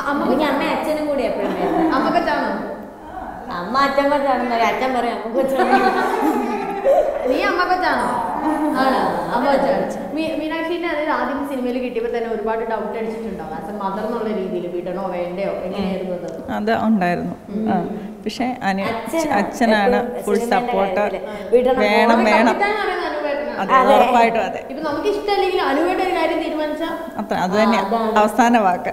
അമ്മ അച്ഛനും അമ്മ അച്ഛൻ കൊച്ചാണെന്ന് അച്ഛൻ പറയും അമ്മ കൊച്ചാണ് നീ അമ്മ കൊച്ചാണോ ആണോ മീനാക്ഷിന്റെ അതായത് ആദ്യം സിനിമയിൽ കിട്ടിയപ്പോൾ തന്നെ ഒരുപാട് ഡൗട്ട് അടിച്ചിട്ടുണ്ടാവും. ആസ് എ മദർ എന്നുള്ള രീതിയിൽ വിടണോ വേണ്ടയോ? എങ്ങനെയായിരുന്നു അത്? ഉണ്ടായിരുന്നു. പക്ഷെ അച്ഛനാണ്. ഫുൾ സപ്പോർട്ട് വേണം വേണം. അതെ ഇപ്പൊ നമുക്ക് ഇഷ്ടമല്ലെങ്കിൽ അനുവേണ്ട ഒരു കാര്യം അത്ര അത് തന്നെ അവസാന വാക്ക്.